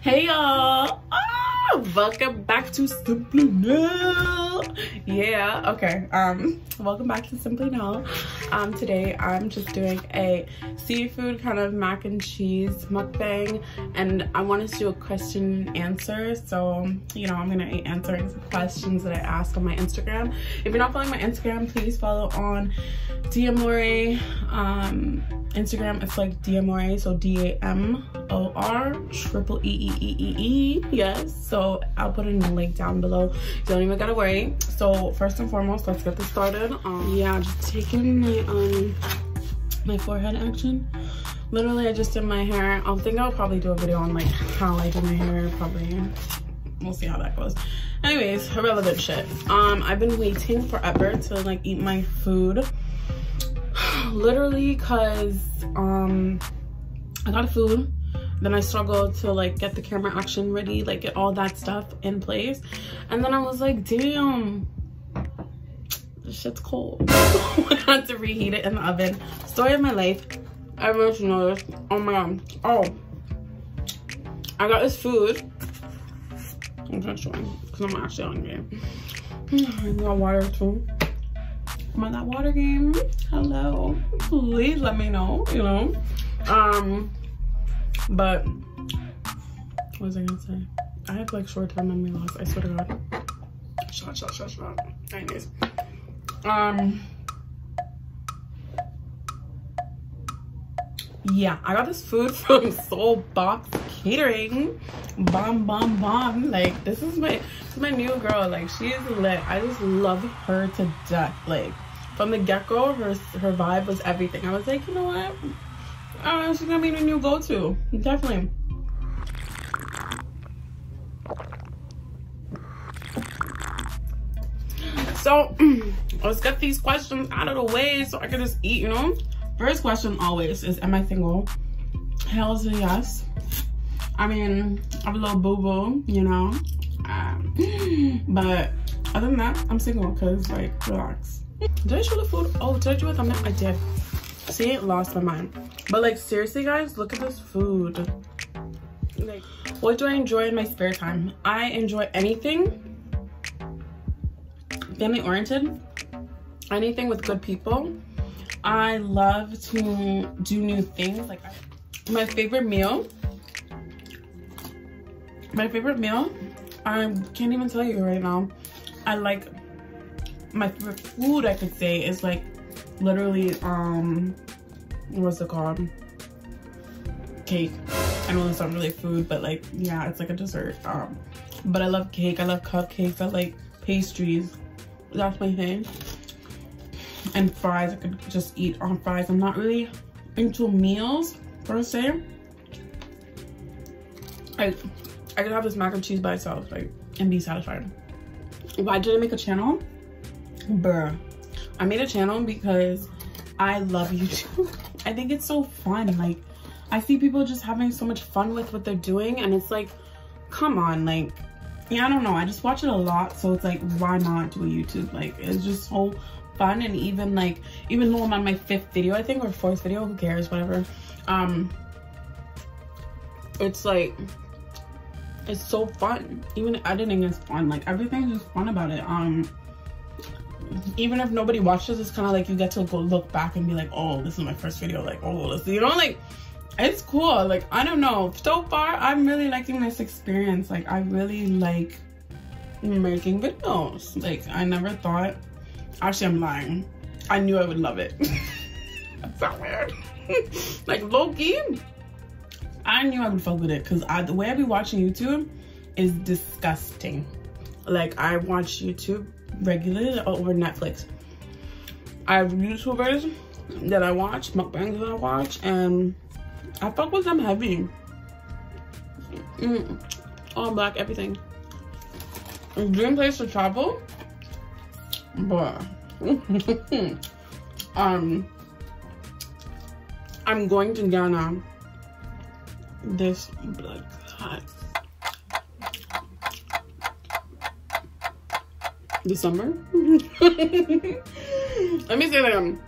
Hey y'all! Ah, welcome back to Simply Nelle. Yeah, okay. Um, welcome back to Simply Nelle. Um, today I'm just doing a seafood kind of mac and cheese mukbang, and I wanted to do a question and answer. So you know, I'm gonna be answering some questions that I ask on my Instagram. If you're not following my Instagram, please follow on Damoreee. Um, Instagram it's like Damoreee, so D-A-M-O-R triple E-E-E-E-E. Yes, so I'll put the link down below. Don't even gotta worry. So first and foremost, let's get this started. Um, yeah, just taking my um my forehead action. Literally, I just did my hair. I think I'll probably do a video on like how I do my hair. Probably, we'll see how that goes. Anyways, irrelevant shit. Um, I've been waiting forever to like eat my food literally because um i got food then i struggled to like get the camera action ready like get all that stuff in place. And then i was like damn this shit's cold. I had to reheat it in the oven. Story of my life. I want to know this. Oh my god. Oh. I got this food. I'm not showing because i'm actually hungry. I got water too I'm on that water game. Hello. Please let me know, you know. Um, but what was I gonna say? I have like short-term memory loss, I swear to God. Shot, shot, shot, shot. Anyways. Um yeah, I got this food from Soul Box Catering. Bomb, bomb, bomb. Like this is my this is my new girl. Like she is lit. I just love her to death. Like from the get-go, her her vibe was everything. I was like, you know what? Uh, she's gonna be the new go-to. Definitely. So let's get these questions out of the way so I can just eat, you know? First question always is, am I single? Hell's a yes. I mean, I'm a little boo-boo, you know? Um, but other than that, I'm single because, like, relax. Did I show the food? Oh, did I do a thumbnail? I did. See, lost my mind. But like, seriously, guys, look at this food. Like, what do I enjoy in my spare time? I enjoy anything family oriented, anything with good people. I love to do new things. Like, my favorite meal, my favorite meal, I can't even tell you right now. I like my favorite food I could say is like literally um what's it called? Cake. I know it's not really food, but like yeah, it's like a dessert. Um but I love cake, I love cupcakes, I like pastries. That's my thing. And fries, I could just eat on fries. I'm not really into meals per se. I I could have this mac and cheese by itself, like, and be satisfied. Why did I make a channel? bruh i made a channel because i love youtube i think it's so fun like i see people just having so much fun with what they're doing and it's like come on like yeah i don't know i just watch it a lot so it's like why not do a youtube like it's just so fun and even like even though i'm on my fifth video i think or fourth video who cares whatever um it's like it's so fun even editing is fun like everything is fun about it um even if nobody watches, it's kind of like you get to go look back and be like, oh, this is my first video. Like, oh, this, you know, like, it's cool. Like, I don't know. So far, I'm really liking this experience. Like, I really like making videos. Like, I never thought, actually, I'm lying. I knew I would love it. That's so weird. like, Loki, I knew I would fuck with it because the way I be watching YouTube is disgusting. Like, I watch YouTube regularly over Netflix. I have YouTubers that I watch, mukbangs that I watch, and I fuck with them heavy. Mm, all black, everything. Dream place to travel, but um, I'm going to Ghana this blood hot December. Let me say that again.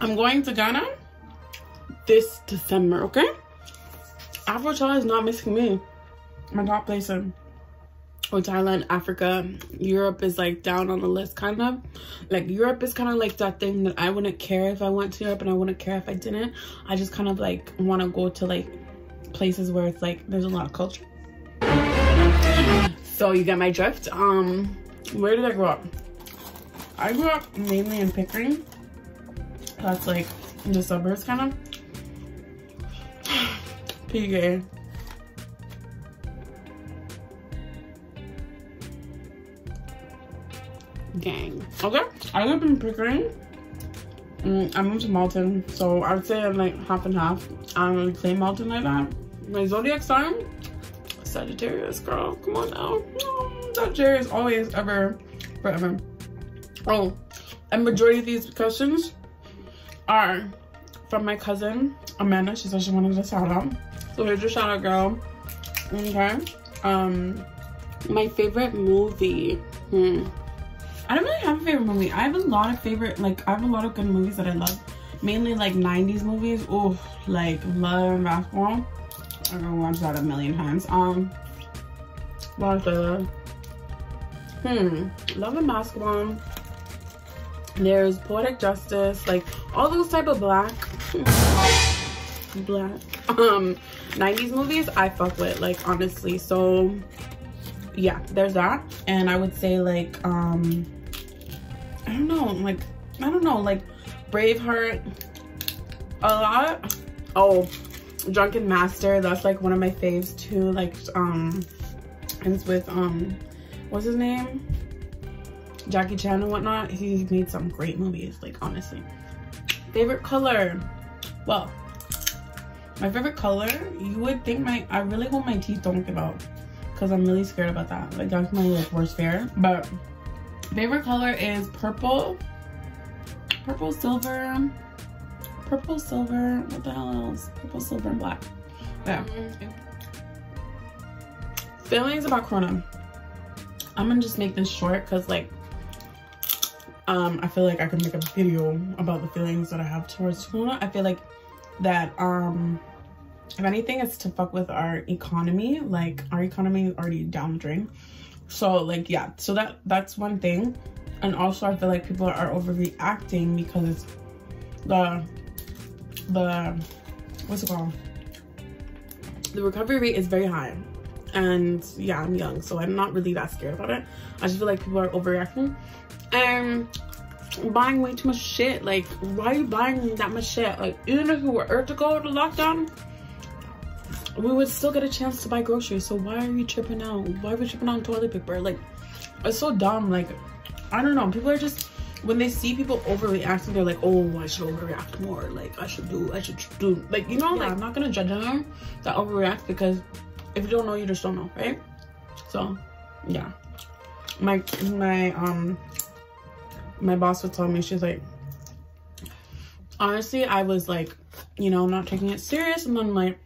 I'm going to Ghana this December, okay? Afrochella is not missing me. My top place in or Thailand, Africa, Europe is like down on the list kind of. Like Europe is kind of like that thing that I wouldn't care if I went to Europe and I wouldn't care if I didn't. I just kind of like want to go to like places where it's like there's a lot of culture. So you get my drift. Um, where did I grow up? I grew up mainly in Pickering. That's like in the suburbs kind of. PK. Gang. Okay, I live in Pickering. Mm, I moved to Malton, so I would say I'm like half and half. I don't really claim Malton like that. My zodiac sign, Sagittarius, girl. Come on now. Sagittarius always, ever, forever. Oh, and majority of these questions are from my cousin Amanda. She said she wanted a shout out. So here's your shout out, girl. Okay. Um, my favorite movie. Hmm. I don't really have a favorite movie. I have a lot of favorite, like, I have a lot of good movies that I love. Mainly, like, 90s movies. Oh, like, Love and Basketball. I'm gonna watch that a million times. Um, what the? Hmm. Love and Basketball. There's Poetic Justice. Like, all those type of black. black. Um, 90s movies I fuck with, like, honestly. So, yeah, there's that. And I would say, like, um, I don't know, like, I don't know, like Braveheart, a lot. Oh, Drunken Master, that's like one of my faves too. Like, um, it's with, um, what's his name? Jackie Chan and whatnot. He made some great movies, like, honestly. Favorite color? Well, my favorite color, you would think my, I really hope my teeth don't give out because I'm really scared about that. Like, that's my like, worst fear. But favorite color is purple purple silver purple silver what the hell else purple silver and black. Yeah. Feelings about corona. I'm gonna just make this short because like um i feel like i could make a video about the feelings that i have towards corona. I feel like that um if anything it's to fuck with our economy. Like our economy is already down the drain. So like yeah. So that that's one thing. And also i feel like people are overreacting because it's the the what's it called the recovery rate is very high and yeah i'm young so i'm not really that scared about it i just feel like people are overreacting and buying way too much shit like why are you buying that much shit like even if we were to go to lockdown we would still get a chance to buy groceries. So why are you tripping out? Why are we tripping out on toilet paper? Like, it's so dumb. Like, I don't know. People are just, when they see people overreacting, they're like, oh, I should overreact more. Like, I should do, I should do. Like, you know, yeah. like, I'm not going to judge them that overreact because if you don't know, you just don't know, right? So, yeah. My, my, um, my boss would tell me, she's like, honestly, I was like, you know, not taking it serious. And then like,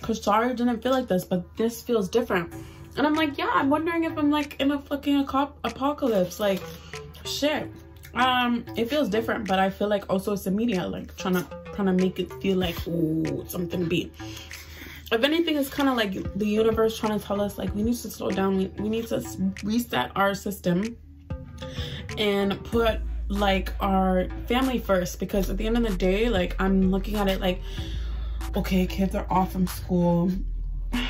because sorry didn't feel like this, but this feels different. And I'm like, yeah, I'm wondering if I'm like in a fucking apocalypse. Like, shit. Um, it feels different, but I feel like also it's the media like trying to trying to make it feel like oh something be. If anything, it's kind of like the universe trying to tell us like we need to slow down. We, we need to reset our system and put like our family first because at the end of the day, like I'm looking at it like okay, kids are off from school.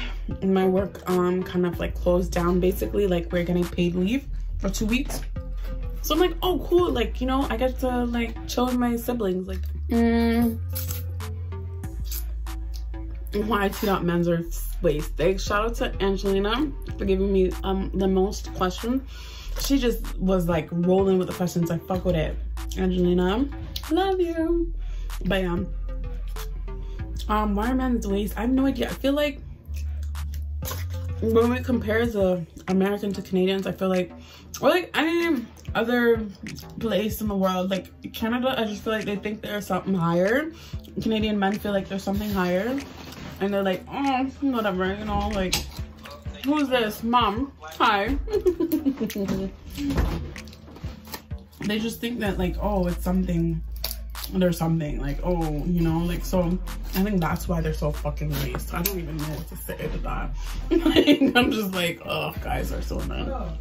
And my work um kind of like closed down basically, like we're getting paid leave for two weeks. So I'm like, oh cool, like you know, I get to like chill with my siblings. Like mm. why tweet out men's are waist. Big shout out to Angelina for giving me um the most questions. She just was like rolling with the questions. I fuck with it. Angelina, love you. But um um man's waist i have no idea i feel like when we compare the american to canadians i feel like or like any other place in the world like canada i just feel like they think there's something higher canadian men feel like there's something higher and they're like oh whatever you know like who's this mom hi they just think that like oh it's something there's something like, oh, you know, like, so I think that's why they're so fucking waste. I don't even know what to say to that. like, I'm just like, oh, guys are so mad.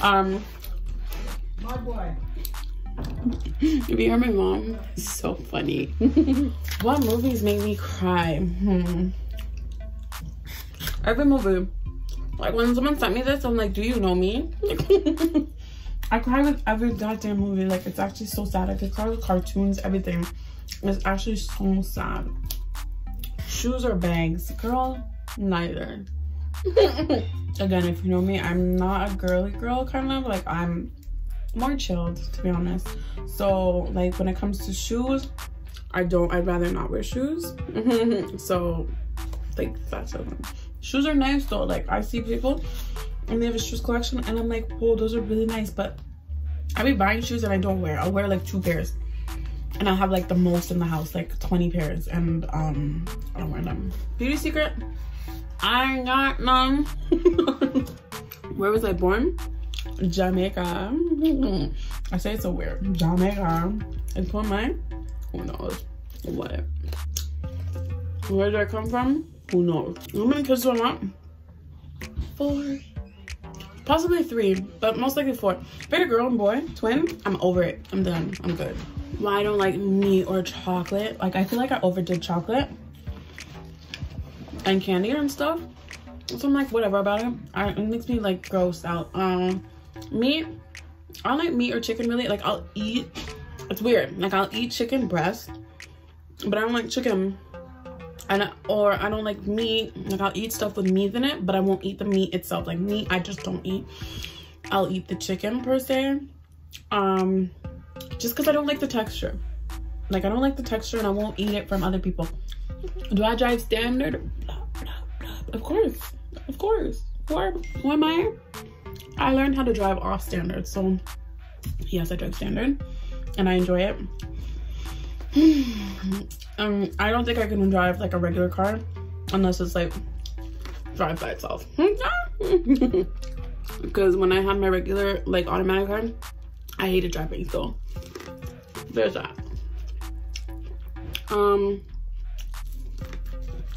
Um, My boy. if you hear my mom, it's so funny. what movies make me cry? Hmm. Every movie. Like when someone sent me this, I'm like, do you know me? I cry with every goddamn movie. Like it's actually so sad. I could cry with cartoons, everything. It's actually so sad. Shoes or bags? Girl, neither. Again, if you know me, I'm not a girly girl kind of. Like I'm more chilled to be honest. So like when it comes to shoes, I don't I'd rather not wear shoes. so like that's a shoes are nice though. Like I see people and they have a shoes collection and I'm like, whoa, those are really nice. But I be buying shoes and I don't wear. I'll wear like two pairs. And I'll have like the most in the house, like 20 pairs. And um I don't wear them. Beauty secret, I got none. Where was I born? Jamaica. I say it's so weird. Jamaica. It's what mine? Who knows? What? Where did I come from? Who knows? How many kids do I want? Four. Possibly three, but most likely four. A girl and boy, twin, I'm over it. I'm done. I'm good. Why I don't like meat or chocolate. Like, I feel like I overdid chocolate and candy and stuff. So I'm like, whatever about it. I, it makes me like gross out. Um, meat, I don't like meat or chicken really. Like, I'll eat, it's weird. Like, I'll eat chicken breast, but I don't like chicken and or I don't like meat. Like I'll eat stuff with meat in it, but I won't eat the meat itself. Like meat, I just don't eat. I'll eat the chicken per se, um, just because I don't like the texture. Like I don't like the texture, and I won't eat it from other people. Do I drive standard? Of course, of course. Who, who am I? I learned how to drive off standard, so yes, I drive standard, and I enjoy it. um, I don't think I can drive like a regular car unless it's like drive by itself. because when I had my regular like automatic car, I hated driving. So there's that. Um,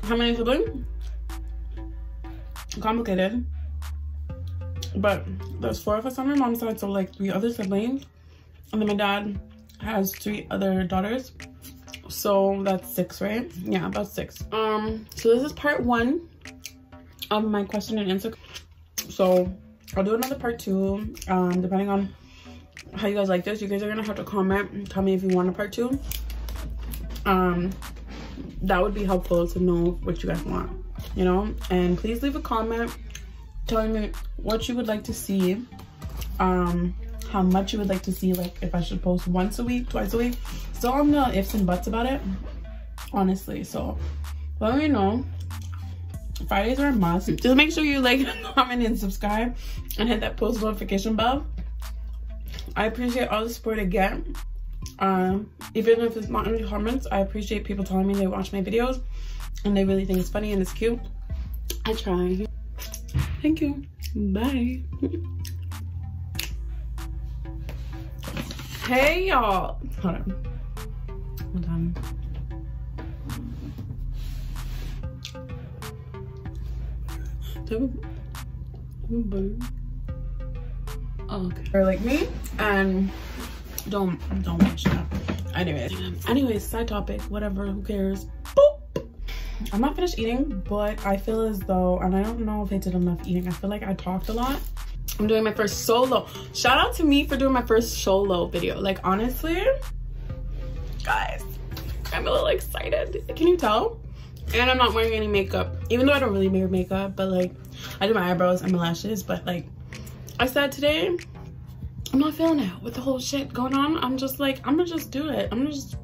how many siblings? Complicated. But there's four of us on my mom's side, so like three other siblings. And then my dad has three other daughters. So that's six right? Yeah about six. Um so this is part one of my question and answer. So i'll do another part two um depending on how you guys like this. You guys are gonna have to comment tell me if you want a part two. Um that would be helpful to know what you guys want you know? And please leave a comment telling me what you would like to see um how much you would like to see like if i should post once a week twice a week. Still on the ifs and buts about it honestly. So let me know. Fridays are a must. Just make sure you like comment and subscribe and hit that post notification bell. I appreciate all the support again. Um even if it's not in the comments i appreciate people telling me they watch my videos and they really think it's funny and it's cute i try thank you bye Hey y'all. Hold on. Hold on. Oh, okay. Or like me and don't don't watch that. Anyways, anyways, side topic, whatever, who cares? I'm not finished eating, but I feel as though, and I don't know if I did enough eating. I feel like I talked a lot I'm doing my first solo. Shout out to me for doing my first solo video. Like, honestly, guys, I'm a little excited. Can you tell? And I'm not wearing any makeup, even though I don't really wear makeup, but like, I do my eyebrows and my lashes, but like, I said today, I'm not feeling it with the whole shit going on. I'm just like, I'm gonna just do it. I'm gonna just,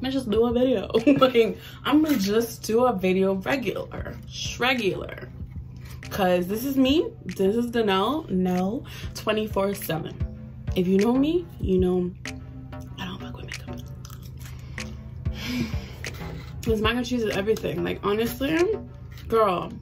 Gonna just do a video. like, I'm gonna just do a video regular, regular. Because this is me this is Danelle no 24 7 if you know me you know I don't fuck with makeup. This mac and cheese is everything. Like honestly girl